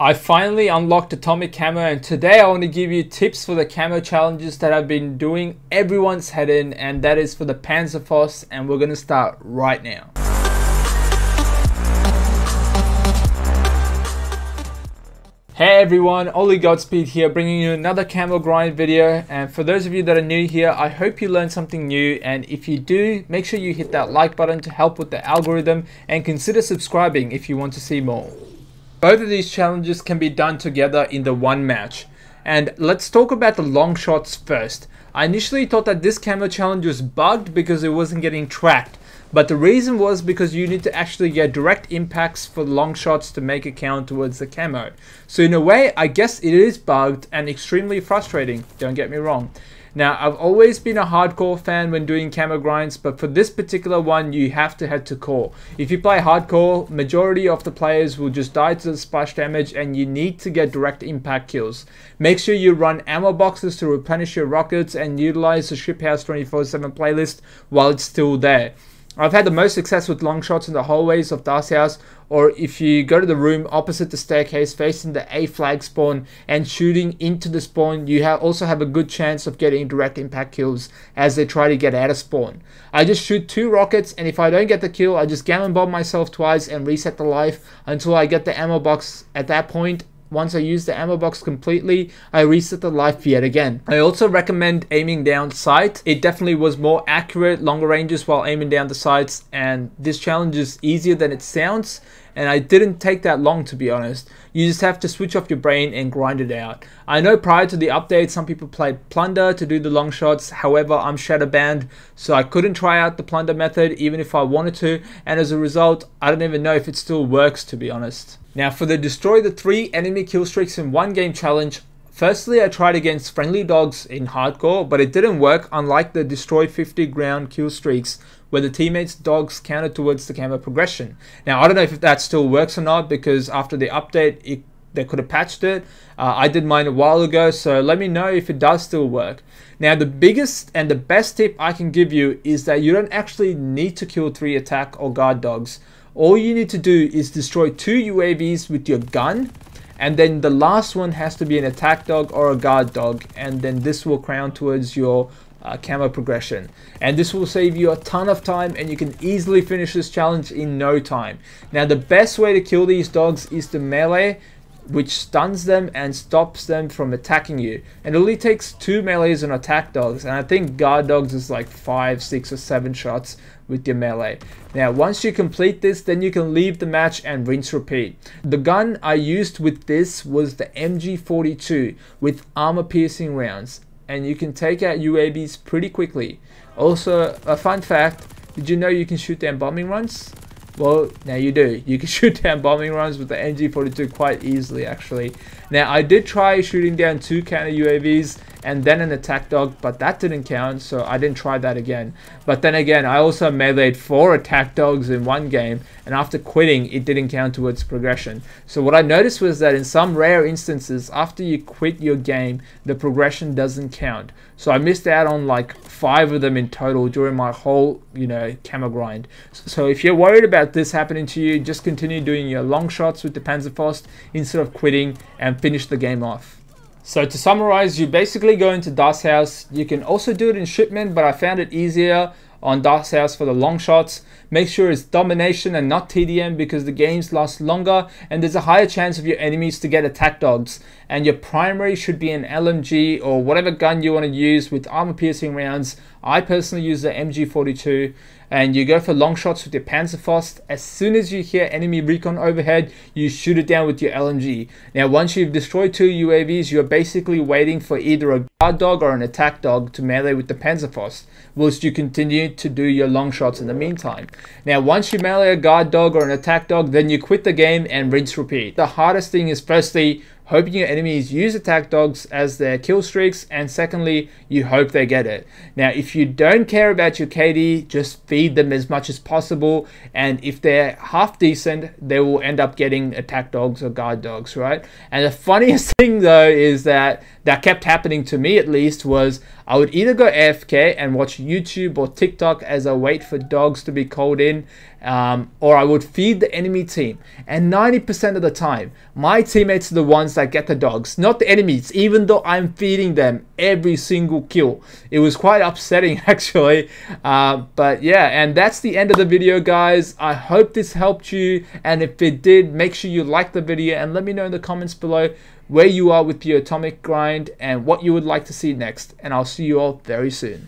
I finally unlocked Atomic Camo and today I want to give you tips for the camo challenges that I've been doing everyone's head in and that is for the Panzerfaust and we're going to start right now. Hey everyone, Ollie Godspeed here bringing you another camo grind video and for those of you that are new here I hope you learned something new and if you do make sure you hit that like button to help with the algorithm and consider subscribing if you want to see more. Both of these challenges can be done together in the one match. And let's talk about the long shots first. I initially thought that this camo challenge was bugged because it wasn't getting tracked. But the reason was because you need to actually get direct impacts for the long shots to make it count towards the camo. So in a way, I guess it is bugged and extremely frustrating, don't get me wrong. Now, I've always been a hardcore fan when doing camo grinds, but for this particular one, you have to head to core. If you play hardcore, majority of the players will just die to the splash damage and you need to get direct impact kills. Make sure you run ammo boxes to replenish your rockets and utilize the Shiphaus 24-7 playlist while it's still there. I've had the most success with long shots in the hallways of Das Haus, or if you go to the room opposite the staircase facing the A flag spawn and shooting into the spawn, you ha also have a good chance of getting direct impact kills as they try to get out of spawn. I just shoot two rockets, and if I don't get the kill, I just gammon bomb myself twice and reset the life until I get the ammo box at that point once I use the ammo box completely, I reset the life yet again. I also recommend aiming down sight. It definitely was more accurate, longer ranges while aiming down the sights, and this challenge is easier than it sounds and I didn't take that long to be honest. You just have to switch off your brain and grind it out. I know prior to the update some people played Plunder to do the long shots, however I'm shadow banned so I couldn't try out the Plunder method even if I wanted to and as a result I don't even know if it still works to be honest. Now for the destroy the 3 enemy kill streaks in one game challenge Firstly, I tried against friendly dogs in hardcore, but it didn't work unlike the destroy 50 ground kill streaks where the teammates' dogs counted towards the camo progression. Now, I don't know if that still works or not because after the update, it, they could have patched it. Uh, I did mine a while ago, so let me know if it does still work. Now, the biggest and the best tip I can give you is that you don't actually need to kill three attack or guard dogs. All you need to do is destroy two UAVs with your gun and then the last one has to be an attack dog or a guard dog and then this will crown towards your uh, camo progression. And this will save you a ton of time and you can easily finish this challenge in no time. Now the best way to kill these dogs is to melee which stuns them and stops them from attacking you. And it only takes two melees on attack dogs, and I think guard dogs is like five, six, or seven shots with your melee. Now, once you complete this, then you can leave the match and rinse repeat. The gun I used with this was the MG42 with armor piercing rounds, and you can take out UAVs pretty quickly. Also, a fun fact, did you know you can shoot down bombing runs? Well, now you do. You can shoot down bombing runs with the MG42 quite easily, actually. Now, I did try shooting down two counter UAVs and then an attack dog, but that didn't count, so I didn't try that again. But then again, I also meleeed four attack dogs in one game, and after quitting, it didn't count towards progression. So what I noticed was that in some rare instances, after you quit your game, the progression doesn't count. So I missed out on like five of them in total during my whole, you know, camo grind. So if you're worried about this happening to you, just continue doing your long shots with the Panzerfaust instead of quitting and finish the game off. So to summarize, you basically go into Das Haus. You can also do it in shipment, but I found it easier on Das Haus for the long shots. Make sure it's domination and not TDM because the games last longer and there's a higher chance of your enemies to get attack dogs. And your primary should be an LMG or whatever gun you want to use with armor piercing rounds. I personally use the MG42 and you go for long shots with your Panzerfaust. As soon as you hear enemy recon overhead, you shoot it down with your LMG. Now, once you've destroyed two UAVs, you're basically waiting for either a guard dog or an attack dog to melee with the Panzerfaust, whilst you continue to do your long shots in the meantime. Now, once you melee a guard dog or an attack dog, then you quit the game and rinse repeat. The hardest thing is firstly, hoping your enemies use attack dogs as their kill streaks, and secondly, you hope they get it. Now, if you don't care about your KD, just feed them as much as possible, and if they're half decent, they will end up getting attack dogs or guard dogs, right? And the funniest thing though is that that kept happening to me at least was I would either go AFK and watch YouTube or TikTok as I wait for dogs to be called in, um, or I would feed the enemy team. And 90% of the time, my teammates are the ones that get the dogs, not the enemies, even though I'm feeding them every single kill. It was quite upsetting actually. Uh, but yeah, and that's the end of the video, guys. I hope this helped you. And if it did, make sure you like the video and let me know in the comments below where you are with your atomic grind and what you would like to see next. And I'll see you all very soon.